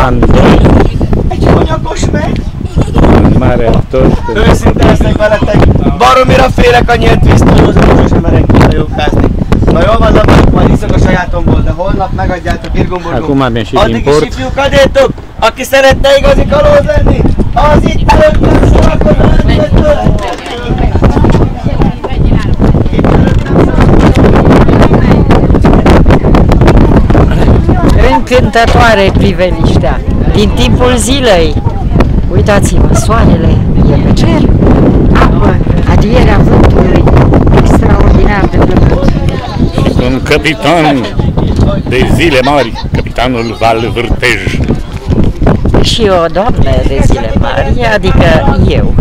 2, Egy hanyagos meg! un mare actor. Őszinte leszek veletek, baromira félek a nyílt víztől, sosem merek kihajókázni. Na jól van, Lamarok, majd iszok a sajátomból, de holnap megadjátok Irgomborgom. Și Addig is ifjú kadétok, aki szeretne igazi kalóz lenni, az itt Încântătoare priveliștea din timpul zilei. Uitați-vă, soarele e pe cer, apă, adierea vântului, extraordinar de plăcut. Un capitan de zile mari, capitanul Val Vârtej. Și o doamnă de zile mari, adică eu.